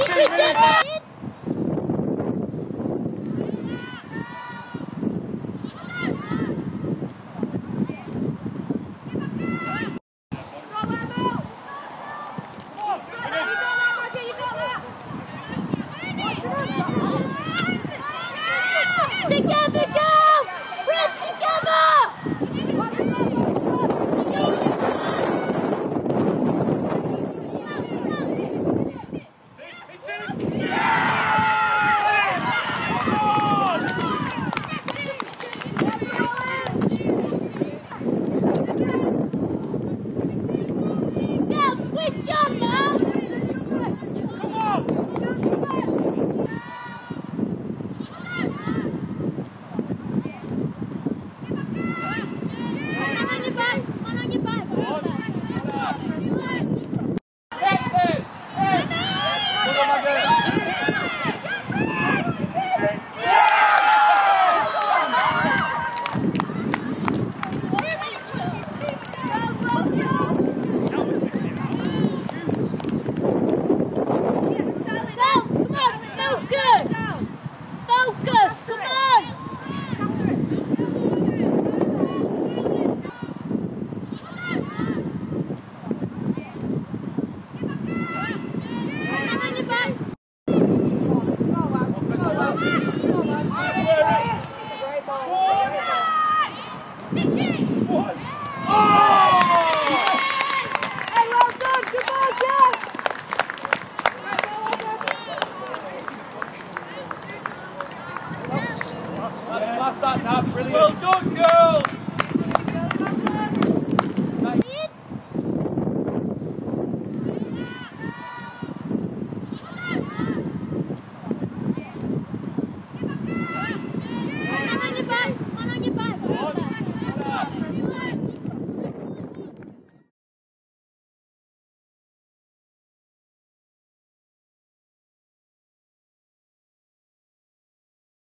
你腿真白 John, no. Well done, girls!